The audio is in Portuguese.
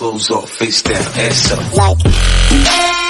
Clothes off, face down, ass up. Like.